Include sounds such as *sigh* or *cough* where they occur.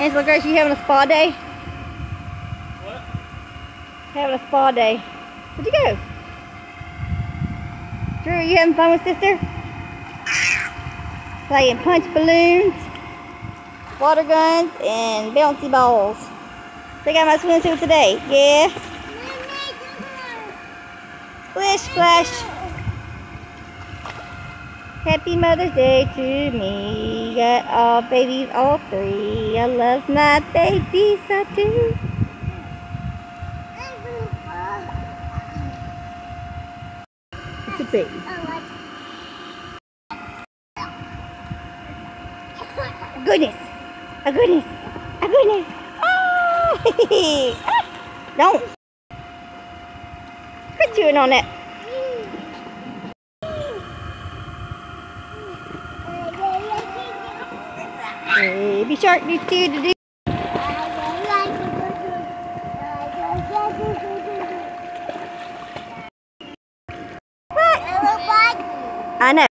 Angela Grace, you having a spa day? What? Having a spa day. Where'd you go? Drew, you having fun with sister? Playing punch balloons, water guns, and bouncy balls. They got my swimsuit today. Yeah? Splish, splash. Happy Mother's Day to me. Got all babies, all three. I love my babies, I do. It's a baby. Goodness. A goodness. A goodness. Oh! *laughs* Ah. Don't. Quit chewing on that. Baby shark needs to do I do do do. I know.